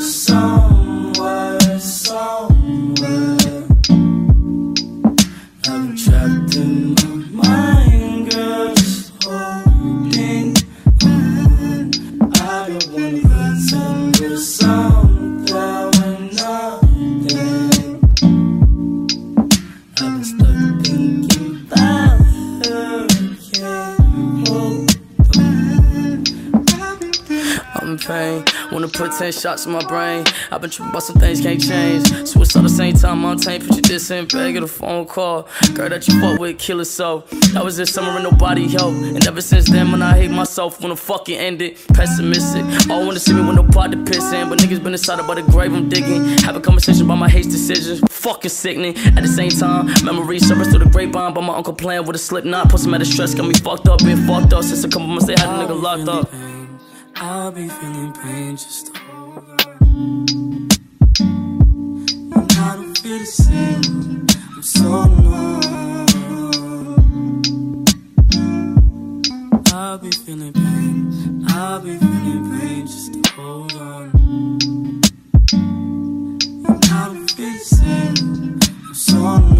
somewhere, I'm pain, wanna put 10 shots in my brain. I've been tripping about some things can't change. Suicide the same time, Montaigne, put your this in get a phone call. Girl that you fuck with, kill it so. That was this summer and nobody helped. And ever since then, when I hate myself, the fucking ended, pessimistic. All wanna see me with no pot to piss in. But niggas been inside about the grave I'm digging. Have a conversation about my hate decisions, fucking sickening. At the same time, memories surface through the grapevine. By my uncle playing with a slip knot. Plus, some of the stress got me fucked up, been fucked up since a couple months they had a nigga locked up. I'll be feeling pain just to hold on. I don't feel the same. I'm so numb. I'll be feeling pain. I'll be feeling pain just to hold on. I don't feel the same. I'm so numb.